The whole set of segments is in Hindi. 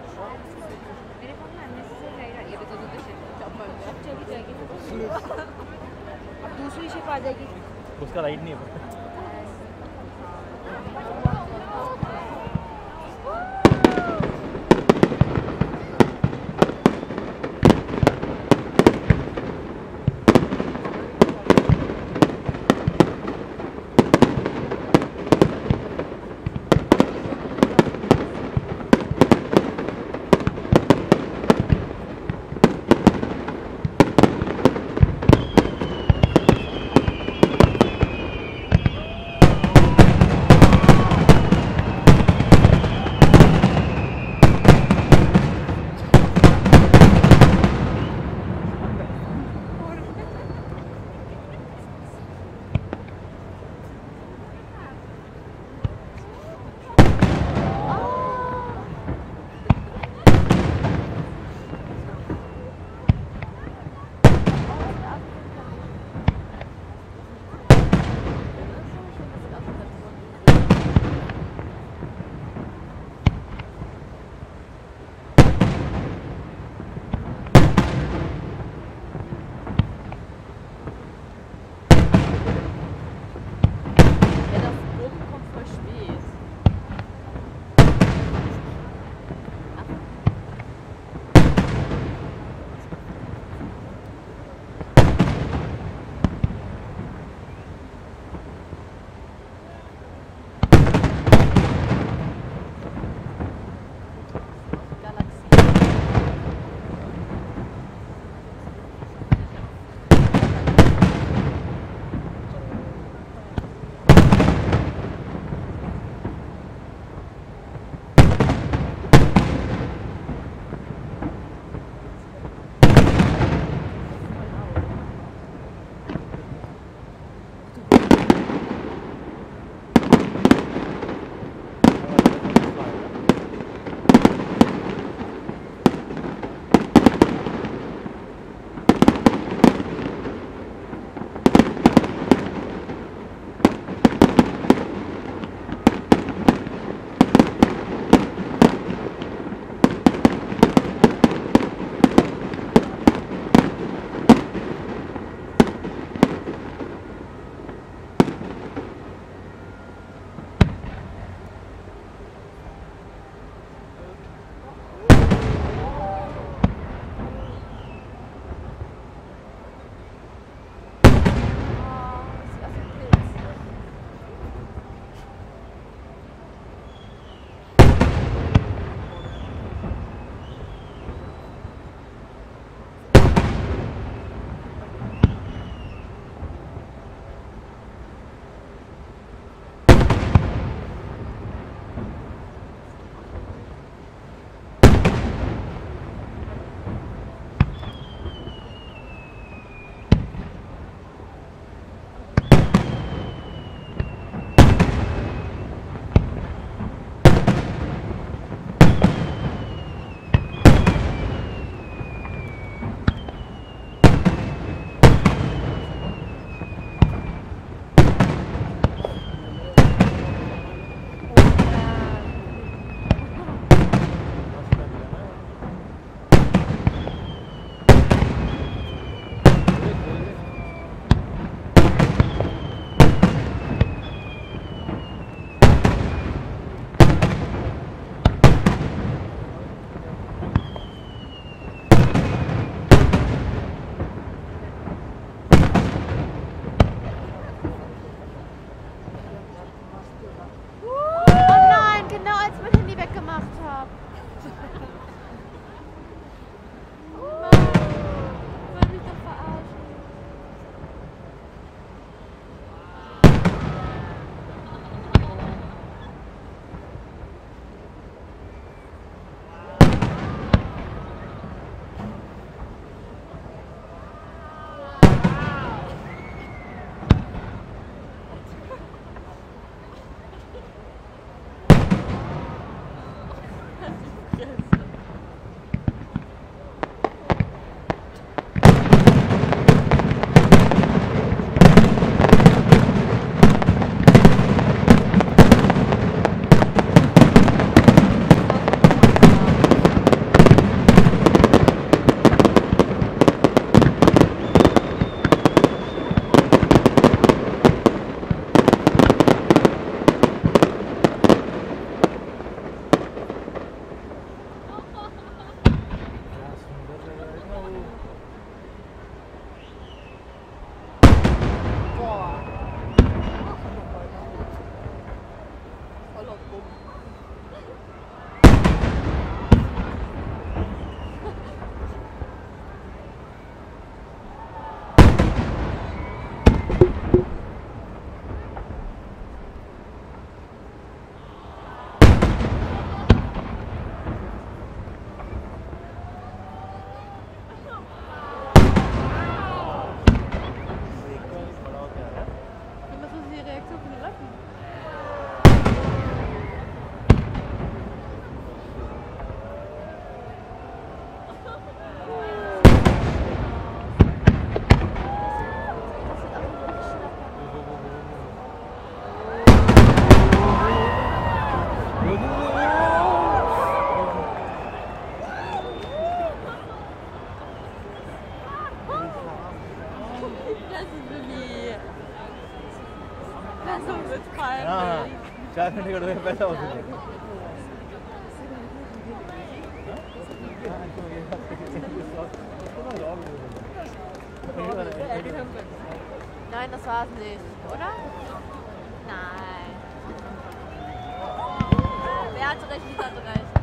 मेरे फ़ोन में अननेसेसरी रह? रहा है ये भी तो दूसरी शिप अब चली जाएगी अब दूसरी शिप आ जाएगी। उसका राइट नहीं है। das ist irgendwie Das ist Palmen. Ja, das finde ich oder besser aus. Nein, das war's nicht, oder? Nein. Wer hat recht, wer hat recht?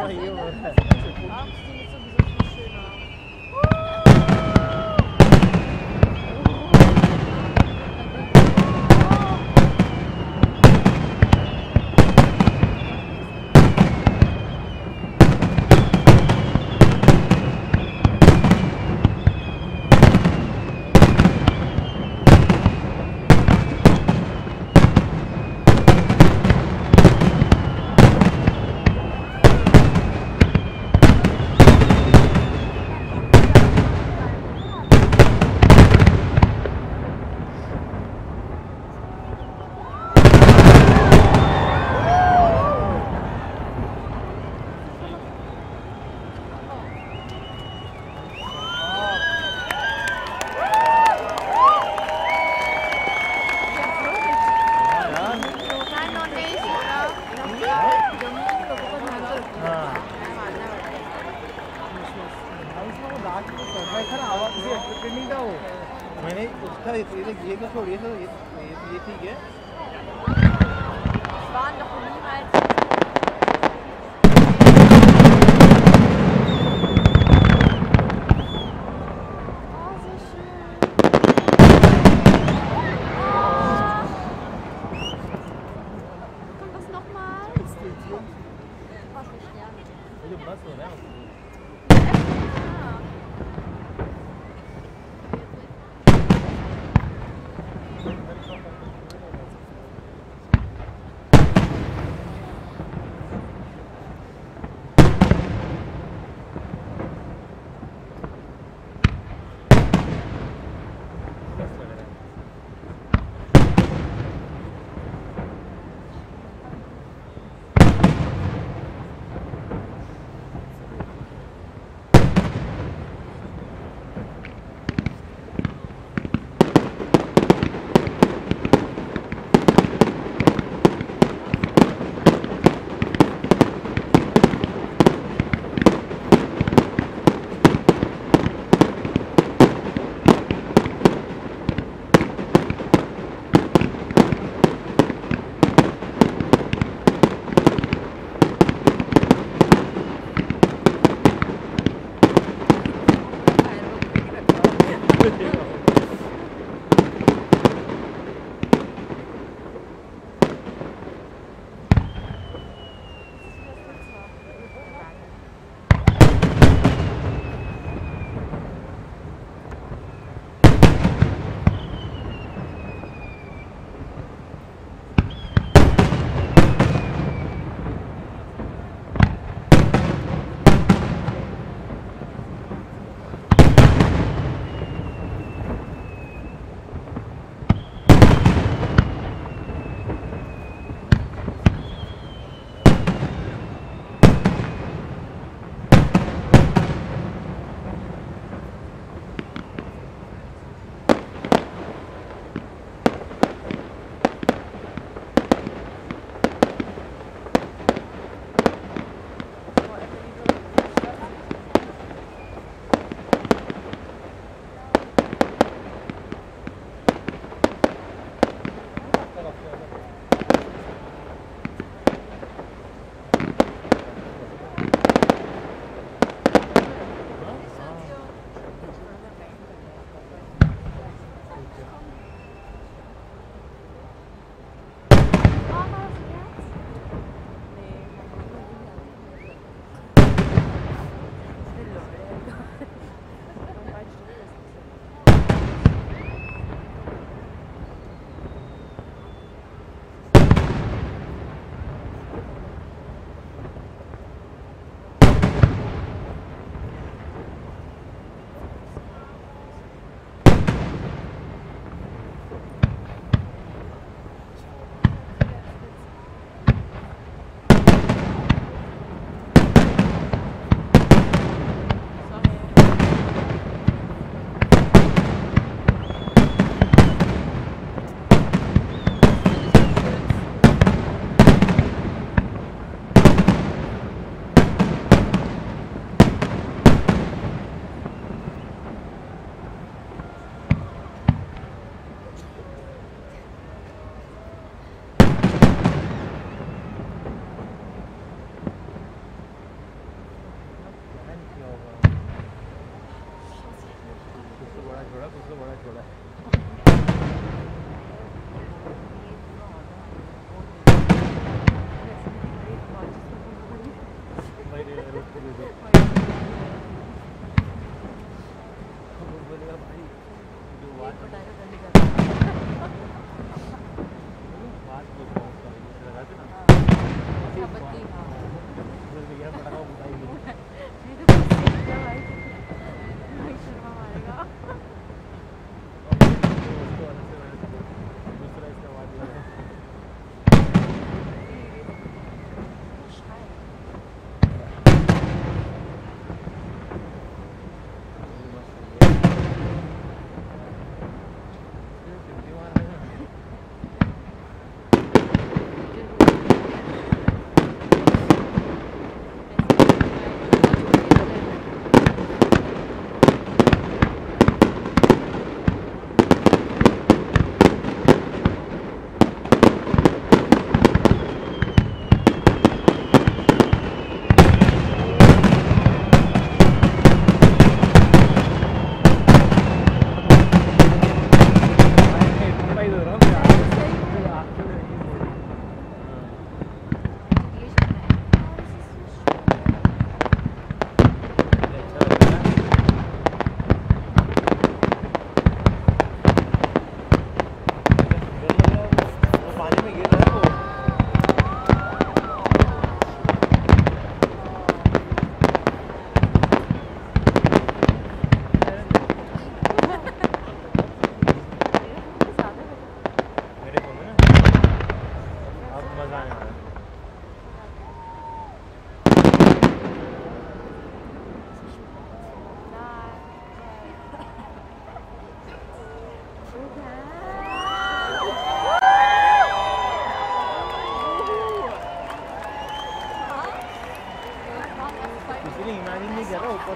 What are you? Yeah.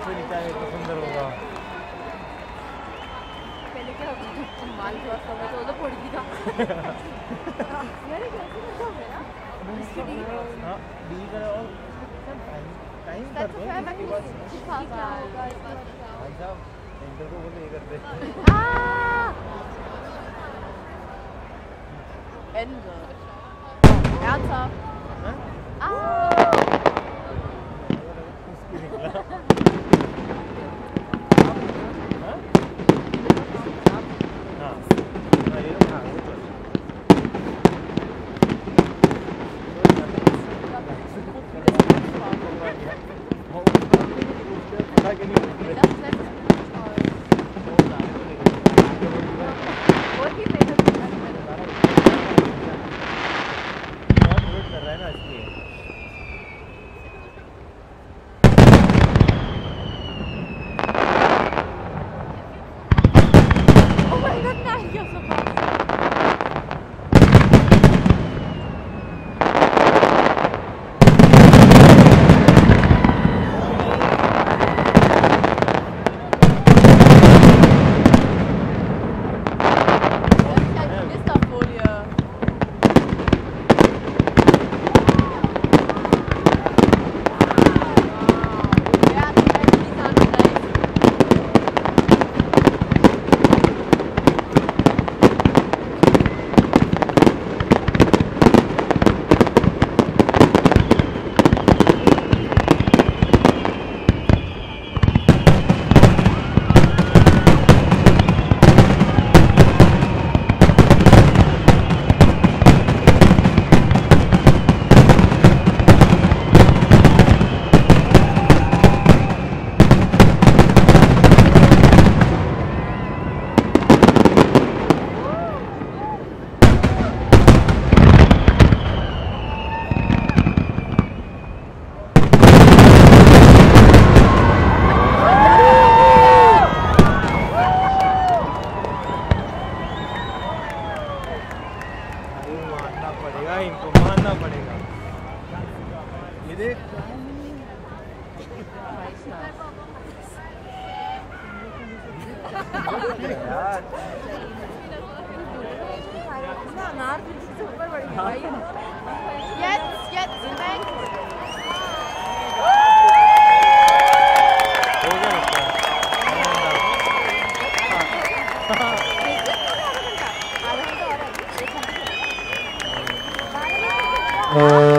पे निकाले तो सुंदर होगा पहले क्या माल क्रॉस कर तो तो पड़ गया मेरे कैसे हो गया ना बी का और टाइम कर दो भाई साहब सेंटर को बोले ये कर दे एंड आउट ऑफ़ हाँ Jetzt, jetzt, nein. Uh...